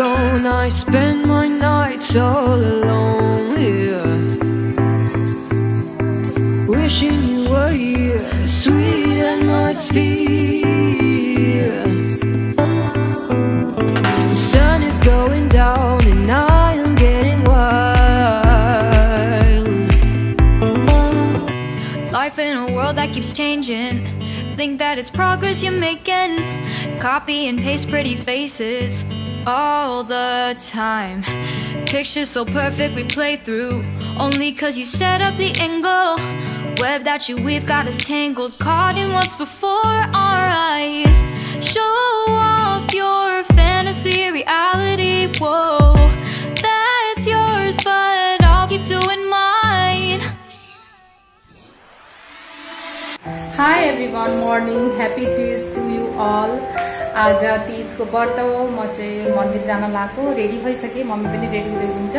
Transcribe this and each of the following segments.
gone, I spend my nights all alone here. Wishing you were here, sweet atmosphere. The sun is going down, and I am getting wild. Life in a world that keeps changing. Think that it's progress you're making. Copy and paste pretty faces all the time. Picture so perfect, we play through. Only cause you set up the angle. Web that you weave got us tangled, caught in what's before our eyes. Show off your fantasy reality, whoa. That's yours, but I'll keep doing mine. Hi everyone, morning. Happy days to you all. आज तिजको व्रत हो। म चाहिँ मन्दिर जान लागेको। Ready भइसकेँ। मम्मी पनि रेडी हुँदै हुन्छ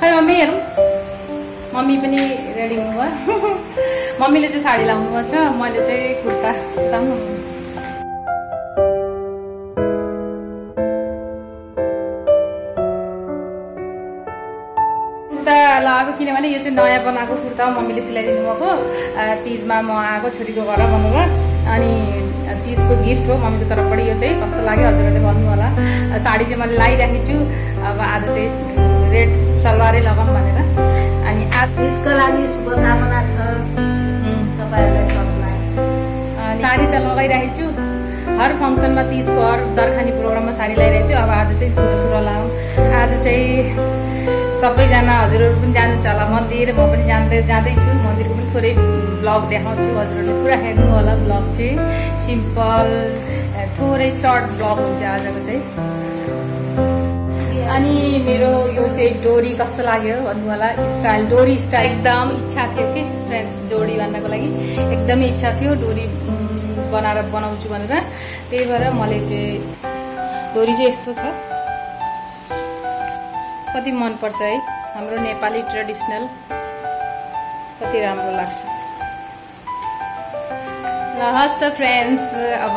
खै मम्मी। हेरौँ। मम्मी पनि रेडी हुनुभयो। मम्मीले चाहिँ साडी लाउनुभएको छ। मैले चाहिँ कुर्ता पनि कुर्ता लगाएको किनभने यो चाहिँ नयाँ बनाएको कुर्ता हो। मम्मीले सिलाइदिनु भएको तिजमा म आएको छोरीको घर भनेर। अनि तिजको गिफ्ट हो मम्मीको तर्फबाट यो चाहिँ कस्तो लाग्यो हजुरहरूले भन्नु होला साडी चाहिँ मैले लगाइराखेको छु। अब आज चाहिँ रेड सलवारै लगाऊँ भनेर। अनि आज त्यसको लागि शुभकामना छ। तपाईँहरूलाई साडी त लगाइरहेको छु। हर फङ्सनमा तिजको हर दर्खानी प्रोग्राममा साडी लगाइरहेको छु। अब आज चाहिँ सुरसुर लाउँ आज चाहिँ सबैजना हजुरहरू पनि जानुहुन्छ होला। मन्दिर म पनि जाँदै जाँदैछु। मन्दिरको पनि थोरै ब्लग देखाउँछु। हजुरहरूले पुरा हेर्नु होला ब्लग चाहिँ। सिम्पल थोरै सर्ट ब्लग हुन्छ आजको चाहिँ। अनि मेरो यो चाहिँ डोरी कस्तो लाग्यो भन्नु होला स्टाइल डोरी स्टाइल। एकदम इच्छा थियो कि फ्रेन्ड्स जोडी बान्नको लागि। एकदमै इच्छा थियो डोरी बनाएर बनाउँछु भनेर। त्यही भएर मैले चाहिँ डोरी चाहिँ यस्तो छ। कति मनपर्छ है? हाम्रो नेपाली ट्रेडिसनल कति राम्रो लाग्छ। ल हस् त फ्रेन्ड्स अब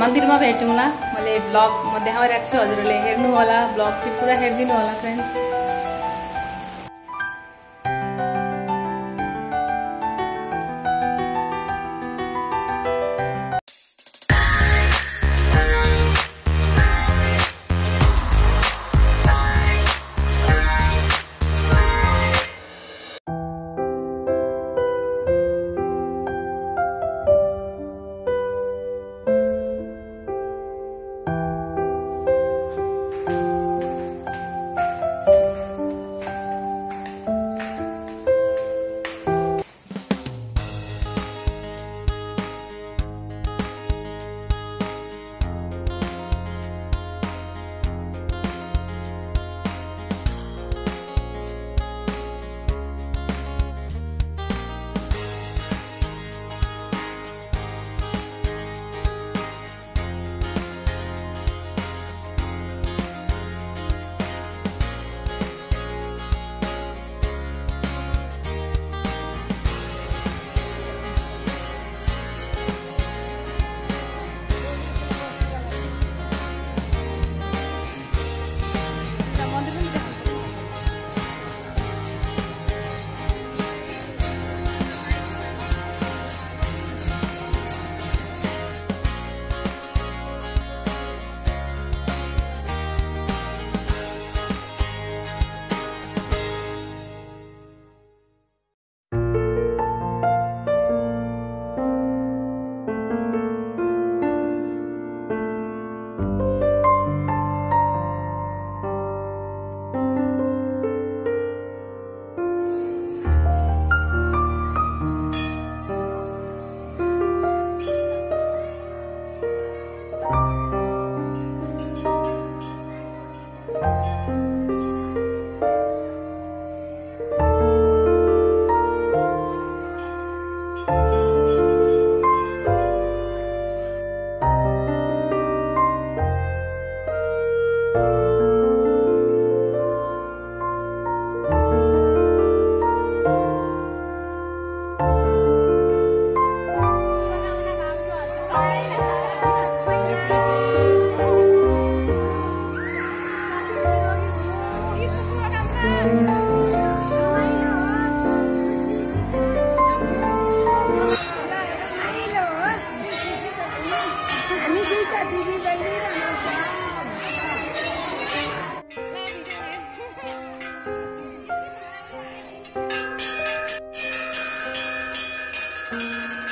मन्दिरमा भेटौँला। मैले ब्लग म देखाइरहेको छु हजुरहरूले हेर्नु होला ब्लग चाहिँ पुरा हेरिदिनु होला फ्रेन्ड्स।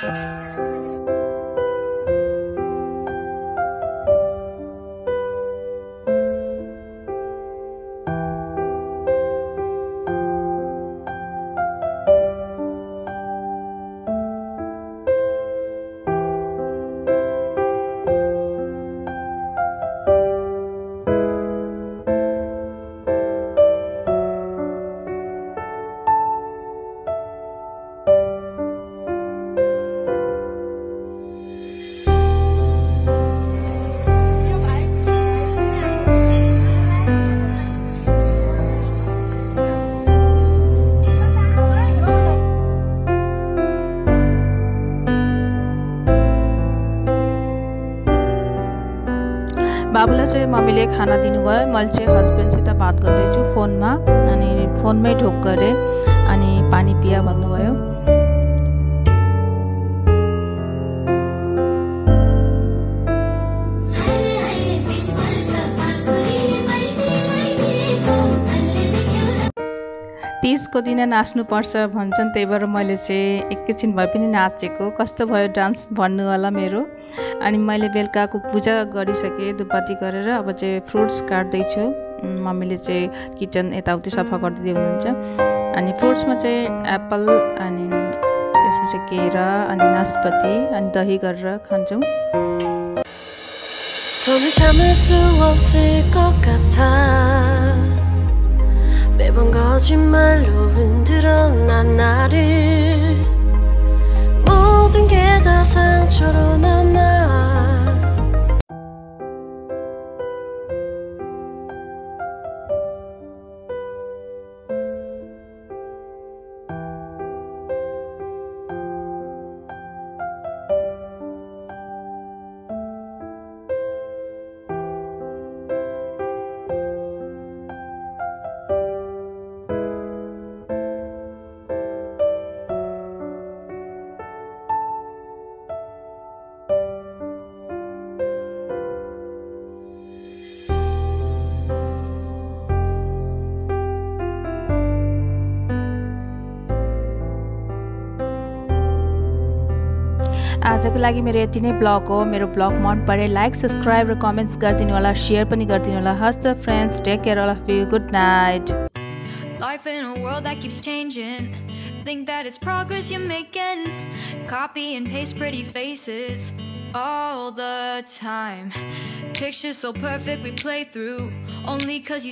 Bye. बाबुलाई चाहिँ मम्मीले खाना दिनुभयो। मैले चाहिँ हस्बेन्डसित बात गर्दैछु फोनमा। अनि फोनमै ढोक गरेँ। अनि पानी पिया भन्नुभयो। डान्सको दिन नाच्नुपर्छ भन्छन्। त्यही भएर मैले चाहिँ एकैछिन भए पनि नाचेको। कस्तो भयो डान्स भन्नु होला मेरो। अनि मैले बेलुकाको पूजा गरिसकेँ धुपाती गरेर अब चाहिँ फ्रुट्स काट्दैछु। मम्मीले चाहिँ किचन यताउति सफा गरिदिँदै हुनुहुन्छ। अनि फ्रुट्समा चाहिँ एप्पल अनि त्यसपछि केरा अनि नास्पति अनि दही गरेर खान्छौँ। कथा। 매번 거짓말로 흔들어 난 나를. 모든 게 다 상처로 남아 आजको लागि मेरो यति नै ब्लग हो मेरो ब्लग मन परे लाइक सब्सक्राइब र कमेन्ट्स गरिदिनु होला सेयर पनि गरिदिनु होला हस् त friends take care all of you good night Life in a world that keeps changing. Think that it's progress you're making. Copy and paste pretty faces all the time. Pictures so perfect we play through only cause you.